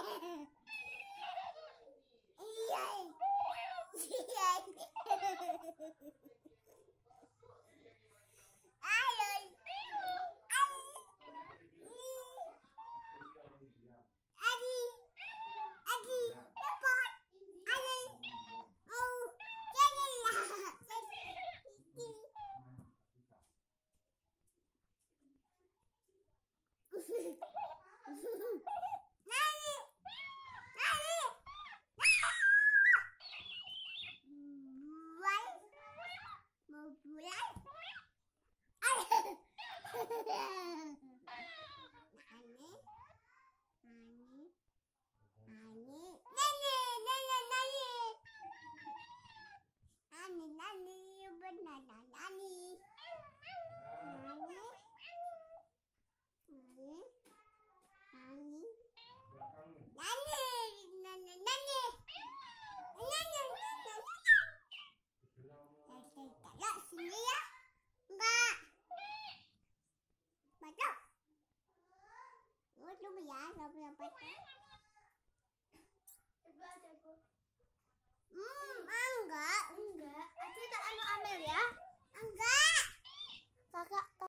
Ha ha ha! Yeah. 要不要拜拜